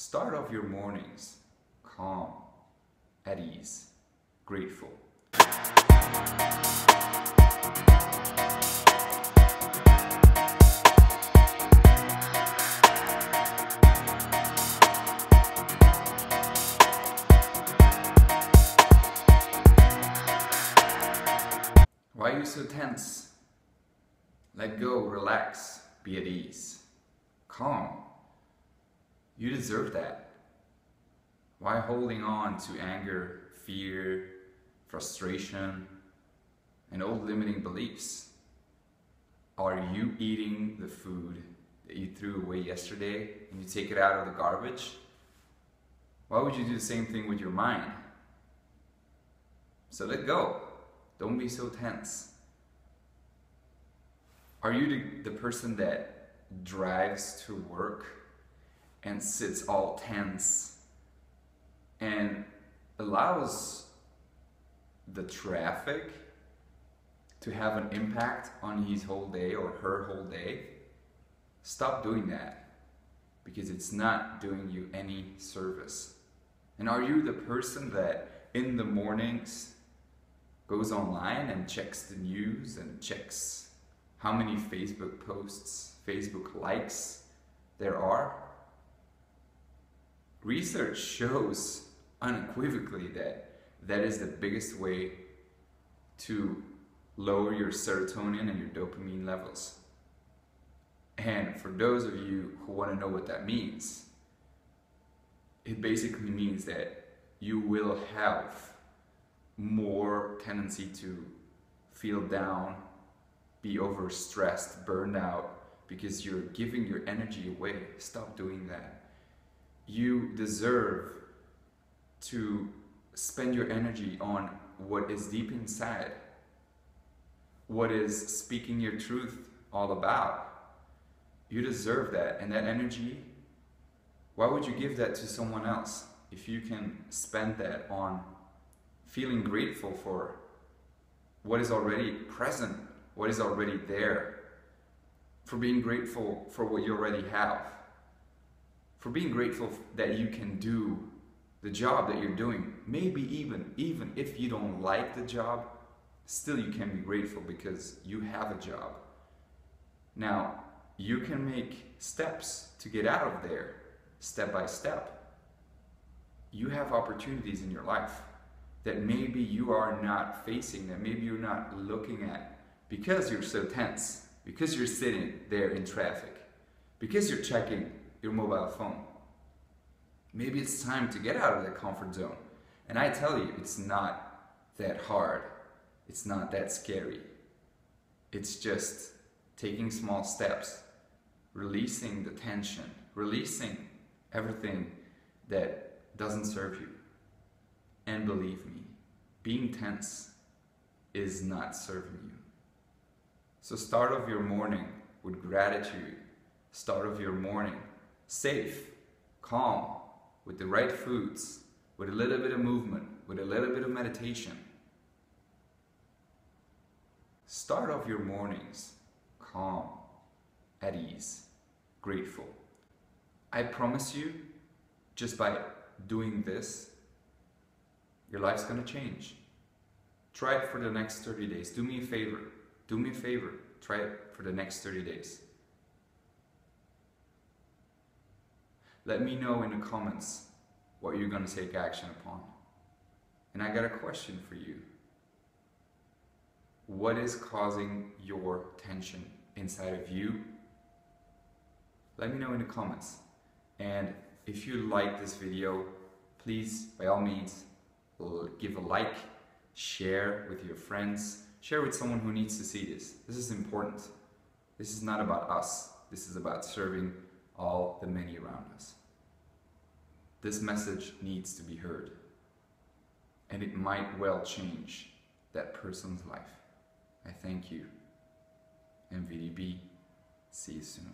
Start off your mornings calm, at ease, grateful. Why are you so tense? Let go, relax, be at ease. Calm. You deserve that. Why holding on to anger, fear, frustration, and old limiting beliefs? Are you eating the food that you threw away yesterday and you take it out of the garbage? Why would you do the same thing with your mind? So let go. Don't be so tense. Are you the, the person that drives to work and sits all tense and allows the traffic to have an impact on his whole day or her whole day? Stop doing that because it's not doing you any service. And are you the person that in the mornings goes online and checks the news and checks how many Facebook posts, Facebook likes there are. Research shows unequivocally that that is the biggest way to lower your serotonin and your dopamine levels. And for those of you who want to know what that means, it basically means that you will have more tendency to feel down, be overstressed, burned out, because you're giving your energy away. Stop doing that. You deserve to spend your energy on what is deep inside, what is speaking your truth all about. You deserve that. And that energy, why would you give that to someone else if you can spend that on feeling grateful for what is already present, what is already there, for being grateful for what you already have, for being grateful that you can do the job that you're doing. Maybe even even if you don't like the job, still you can be grateful because you have a job. Now, you can make steps to get out of there, step by step. You have opportunities in your life that maybe you are not facing, that maybe you're not looking at because you're so tense, because you're sitting there in traffic, because you're checking your mobile phone. Maybe it's time to get out of that comfort zone. And I tell you, it's not that hard. It's not that scary. It's just taking small steps, releasing the tension, releasing everything that doesn't serve you. And believe me, being tense is not serving you. So start off your morning with gratitude. Start off your morning safe, calm, with the right foods, with a little bit of movement, with a little bit of meditation. Start off your mornings calm, at ease, grateful. I promise you, just by doing this, your life's gonna change. Try it for the next 30 days. Do me a favor. Do me a favor. Try it for the next 30 days. Let me know in the comments what you're gonna take action upon. And I got a question for you. What is causing your tension inside of you? Let me know in the comments. And if you like this video, please, by all means, give a like, share with your friends, share with someone who needs to see this. This is important. This is not about us. This is about serving all the many around us. This message needs to be heard. And it might well change that person's life. I thank you. MVDB, see you soon.